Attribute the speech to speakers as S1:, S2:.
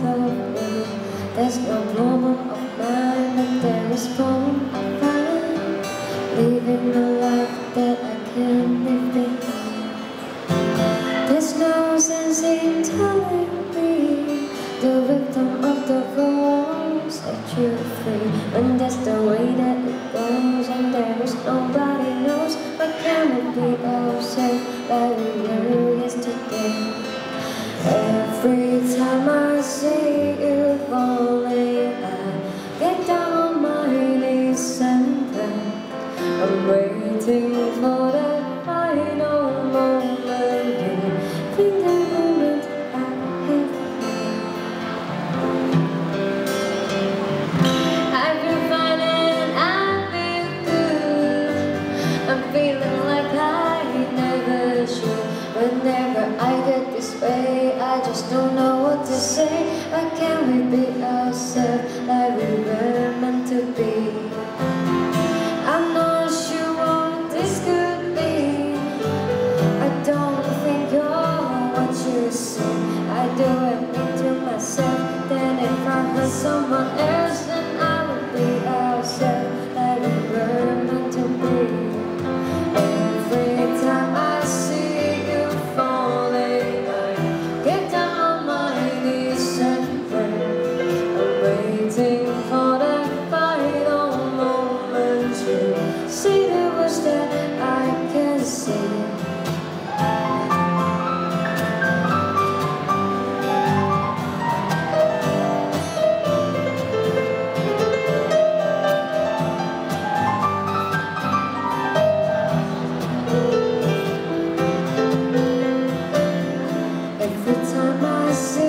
S1: of There's no problem of mine But there is problem I find Living a life that I can't live behind There's no sense in telling me The victim of the wrong set you free. And that's the way that it goes. And there is nobody knows But can it be all safe by the final moment. You think the moment I I feel fine and I feel good. I'm feeling like I never should. Whenever I get this way, I just don't know what to say. Why can't we be ourselves like we? my sin.